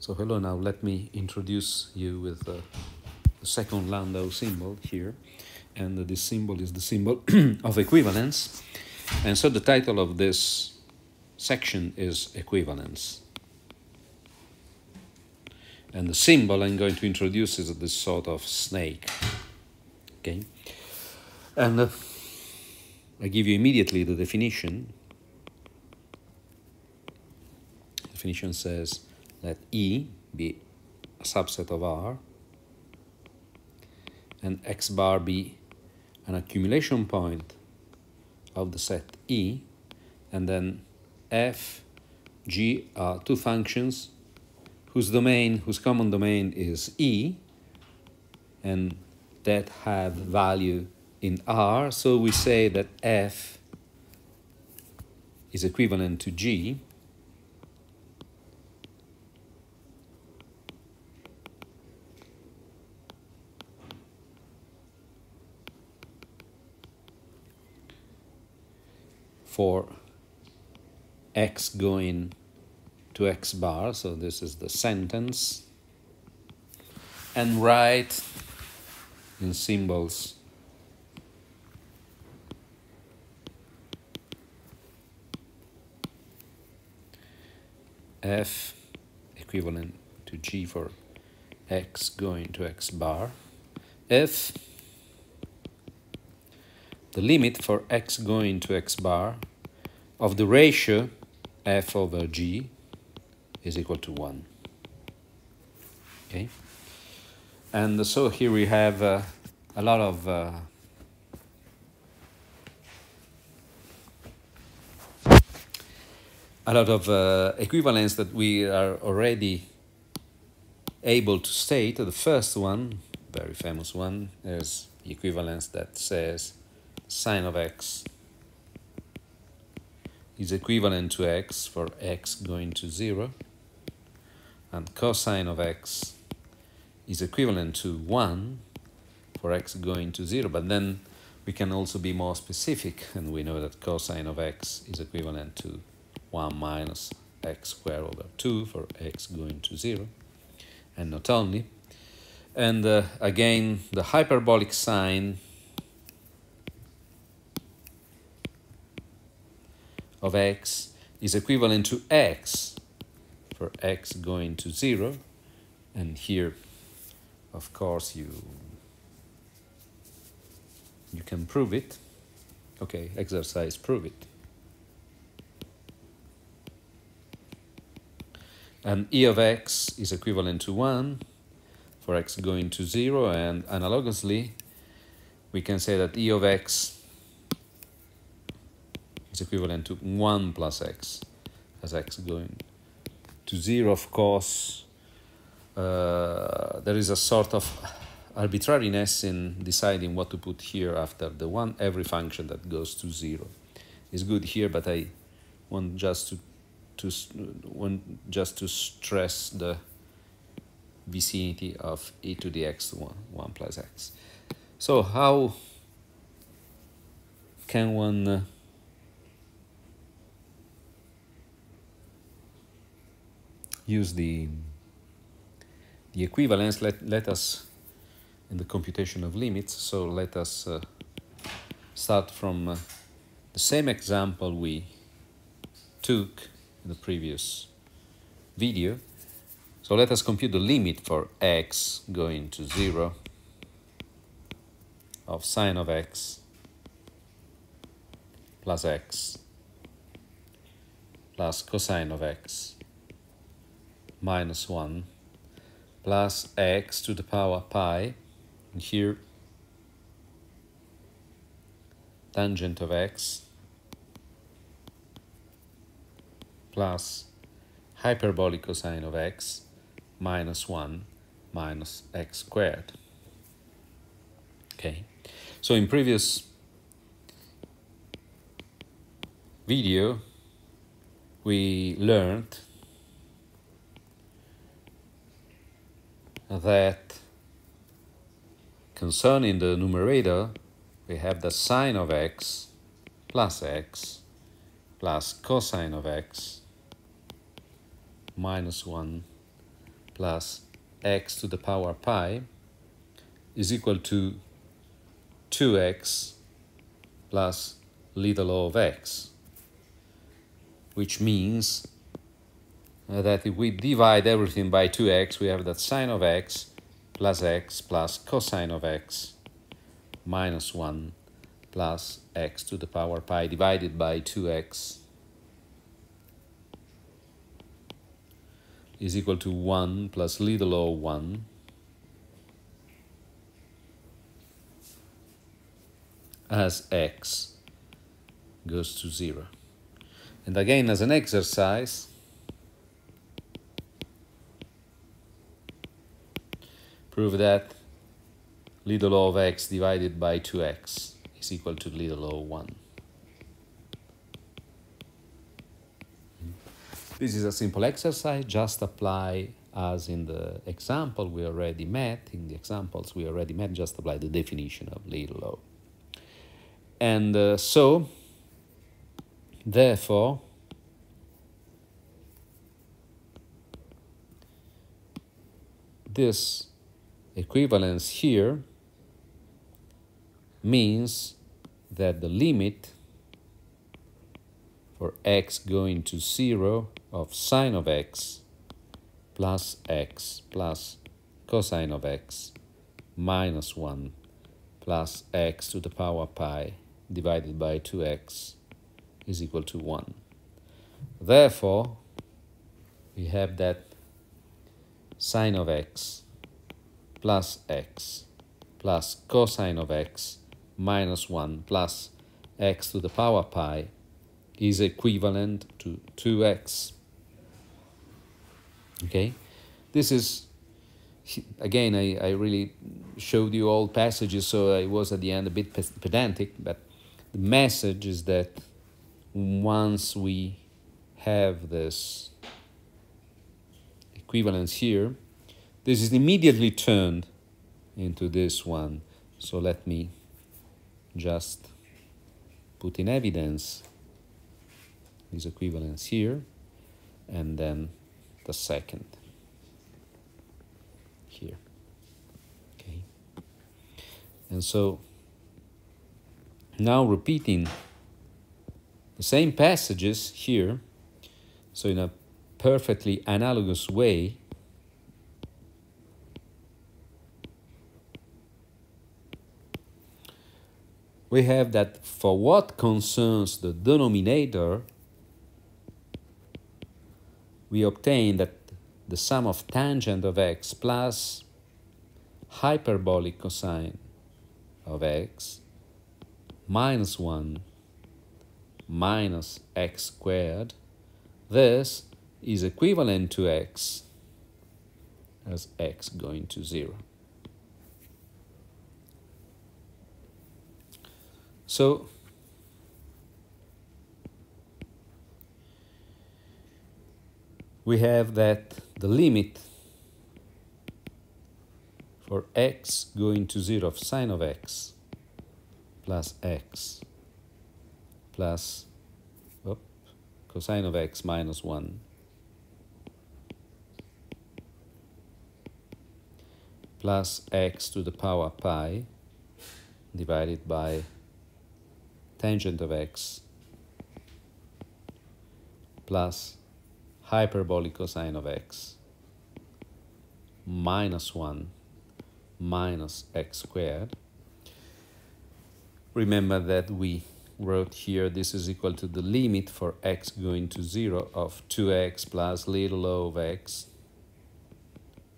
So hello, now let me introduce you with uh, the second Landau symbol here. And this symbol is the symbol of equivalence. And so the title of this section is equivalence. And the symbol I'm going to introduce is this sort of snake. Okay? And uh, I give you immediately the definition. Definition says let E be a subset of R and X bar be an accumulation point of the set E and then F, G are two functions whose domain, whose common domain is E and that have value in R. So we say that F is equivalent to G for x going to x bar, so this is the sentence, and write in symbols. F equivalent to g for x going to x bar. If the limit for x going to x bar of the ratio f over g is equal to 1. Okay? And so here we have uh, a lot of uh, a lot of uh, equivalence that we are already able to state. The first one, very famous one, is equivalence that says sine of x is equivalent to x for x going to 0 and cosine of x is equivalent to 1 for x going to 0 but then we can also be more specific and we know that cosine of x is equivalent to 1 minus x squared over 2 for x going to 0 and not only. And uh, again the hyperbolic sine of x is equivalent to x for x going to 0 and here of course you you can prove it. Okay exercise prove it. And e of x is equivalent to 1 for x going to 0 and analogously we can say that e of x is equivalent to 1 plus x, as x going to 0, of course, uh, there is a sort of arbitrariness in deciding what to put here after the one. Every function that goes to 0 is good here, but I want just to, to, want just to stress the vicinity of e to the x 1, 1 plus x. So how can one... Uh, use the the equivalence let, let us in the computation of limits so let us uh, start from uh, the same example we took in the previous video. So let us compute the limit for x going to 0 of sine of x plus x plus cosine of x minus 1 plus x to the power pi and here tangent of x plus hyperbolic cosine of x minus 1 minus x squared. Okay, so in previous video we learned that concerning the numerator, we have the sine of x plus x plus cosine of x minus 1 plus x to the power pi is equal to 2x plus little o of x, which means Uh, that if we divide everything by 2x, we have that sine of x plus x plus cosine of x minus 1 plus x to the power pi divided by 2x is equal to 1 plus little o 1 as x goes to 0. And again, as an exercise, prove that little of x divided by 2x is equal to little o 1. This is a simple exercise, just apply as in the example we already met, in the examples we already met, just apply the definition of little o. And uh, so, therefore, this equivalence here means that the limit for x going to 0 of sine of x plus x plus cosine of x minus 1 plus x to the power pi divided by 2x is equal to 1. Therefore, we have that sine of x plus x plus cosine of x minus 1 plus x to the power pi is equivalent to 2x. Okay, this is, again, I, I really showed you all passages, so I was at the end a bit pedantic, but the message is that once we have this equivalence here, this is immediately turned into this one. So let me just put in evidence this equivalence here and then the second here. Okay. And so now repeating the same passages here, so in a perfectly analogous way, we have that for what concerns the denominator, we obtain that the sum of tangent of x plus hyperbolic cosine of x minus 1 minus x squared, this is equivalent to x as x going to 0. So we have that the limit for x going to 0 of sine of x plus x plus oh, cosine of x minus 1 plus x to the power pi divided by tangent of x plus hyperbolic cosine of x minus 1 minus x squared. Remember that we wrote here this is equal to the limit for x going to 0 of 2x plus little o of x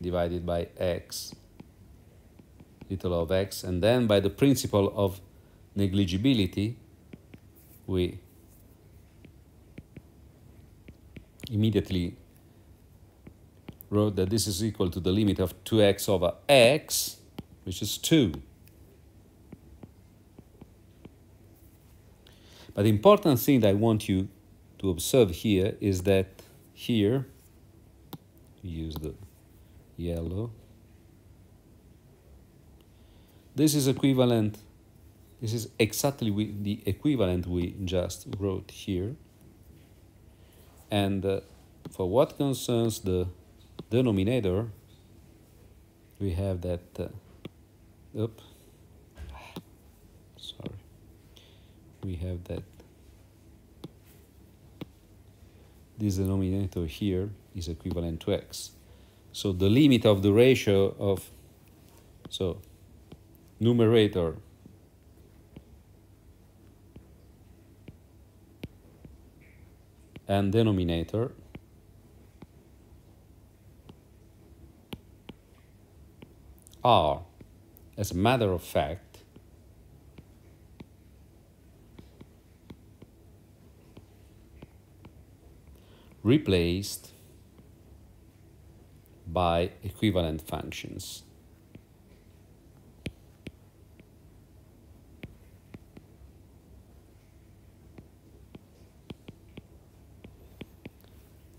divided by x little o of x and then by the principle of negligibility we immediately wrote that this is equal to the limit of 2x over x, which is 2. But the important thing that I want you to observe here is that here, use the yellow, this is equivalent this is exactly the equivalent we just wrote here. And uh, for what concerns the denominator, we have that, uh, oop, sorry, we have that this denominator here is equivalent to x. So the limit of the ratio of, so numerator and denominator are, as a matter of fact, replaced by equivalent functions.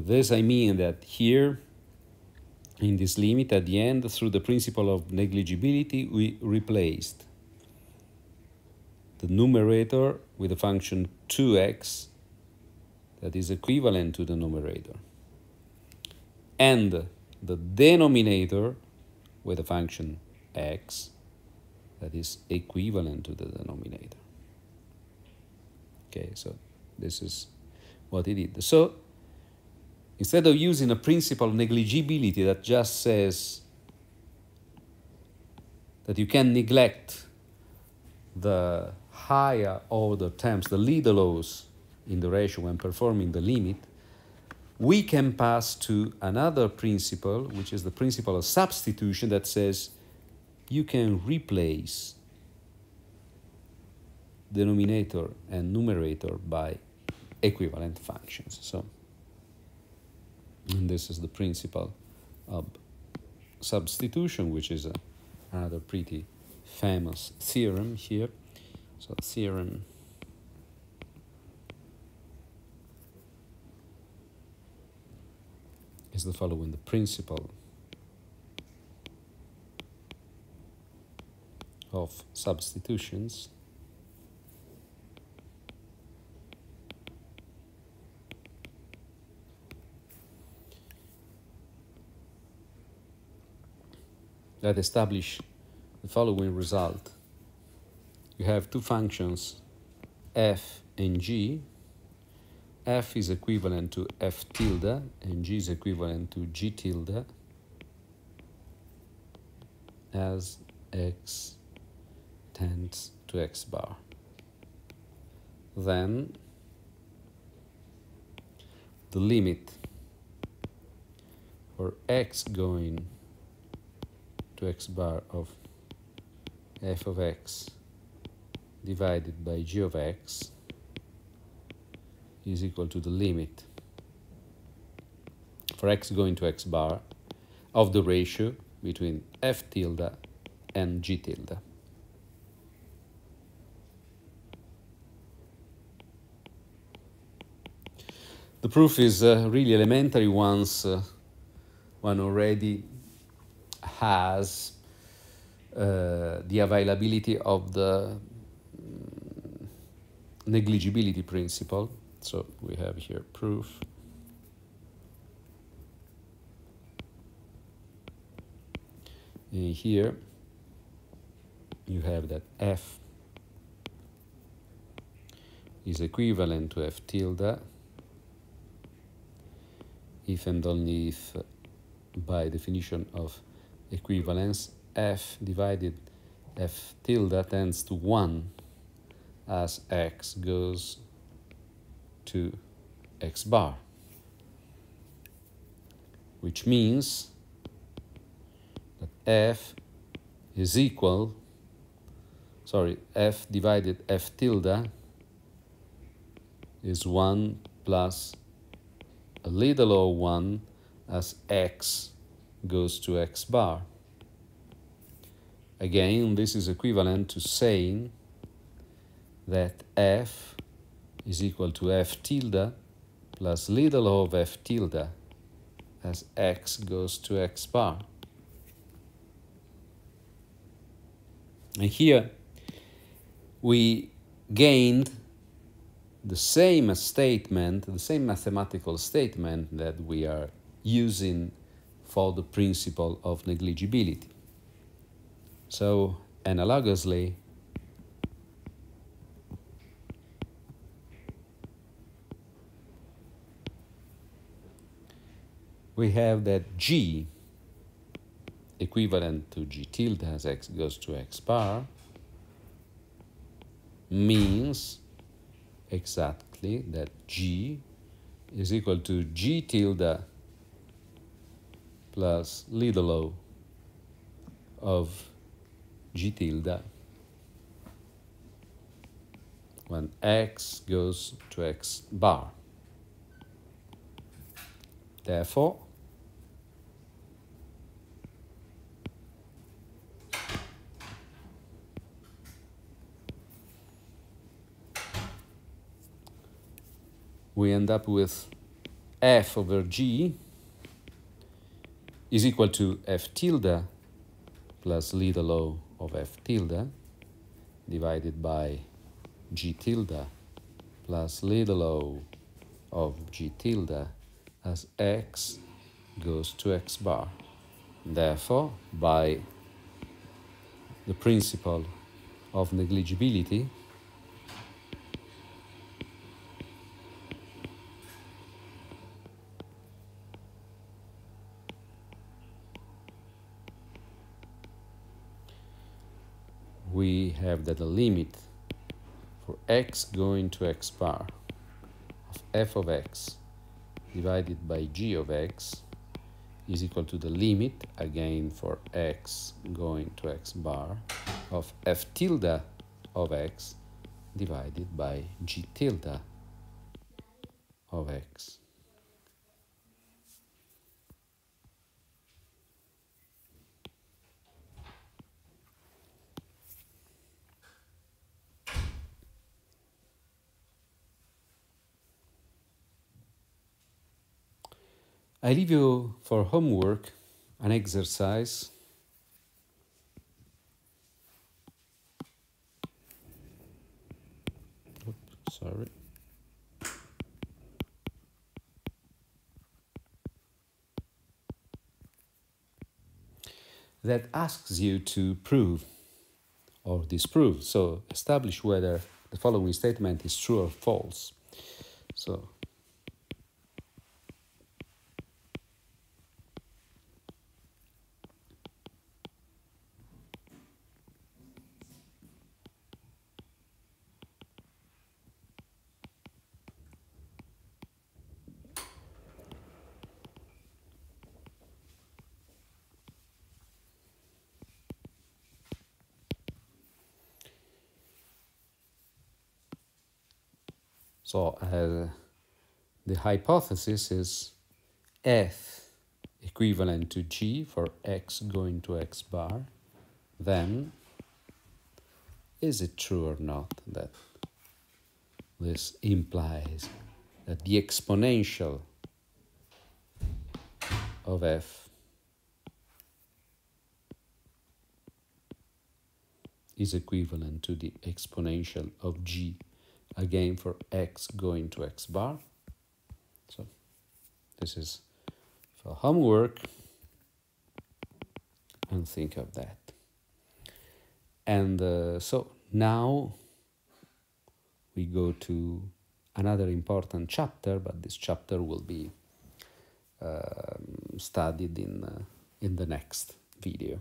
With this I mean that here in this limit at the end through the principle of negligibility we replaced the numerator with the function 2x that is equivalent to the numerator and the denominator with the function x that is equivalent to the denominator. Okay, so this is what it did. So instead of using a principle of negligibility that just says that you can neglect the higher order terms, the leader laws in the ratio when performing the limit, we can pass to another principle, which is the principle of substitution that says you can replace denominator and numerator by equivalent functions. So, and this is the principle of substitution, which is a, another pretty famous theorem here. So, theorem is the following the principle of substitutions that establish the following result. You have two functions f and g f is equivalent to f tilde and g is equivalent to g tilde as x tends to x bar. Then the limit for x going to x bar of f of x divided by g of x is equal to the limit for x going to x bar of the ratio between f tilde and g tilde. The proof is uh, really elementary once uh, one already has uh, the availability of the mm, negligibility principle so we have here proof. And here you have that f is equivalent to f tilde if and only if by definition of equivalence f divided f tilde tends to 1 as x goes to x bar, which means that f is equal, sorry, f divided f tilde is 1 plus a little o 1 as x goes to x bar. Again, this is equivalent to saying that f is equal to f tilde plus little of f tilde as x goes to x bar. And here we gained the same statement, the same mathematical statement that we are using for the principle of negligibility. So, analogously, we have that g equivalent to g tilde as x goes to x bar means exactly that g is equal to g tilde plus little o of g tilde when x goes to x bar. Therefore, we end up with f over g is equal to f tilde plus little o of f tilde divided by g tilde plus little o of g tilde as x goes to x bar. Therefore, by the principle of negligibility, we have that the limit for x going to x bar of f of x divided by g of x is equal to the limit, again for x going to x bar, of f tilde of x divided by g tilde of x. I leave you for homework an exercise. Oops, sorry. That asks you to prove or disprove. So establish whether the following statement is true or false. So So uh, the hypothesis is F equivalent to G for x going to x bar, then is it true or not that this implies that the exponential of f is equivalent to the exponential of g again for x going to x bar. So this is for homework and think of that. And uh, so now we go to another important chapter, but this chapter will be uh, studied in, uh, in the next video.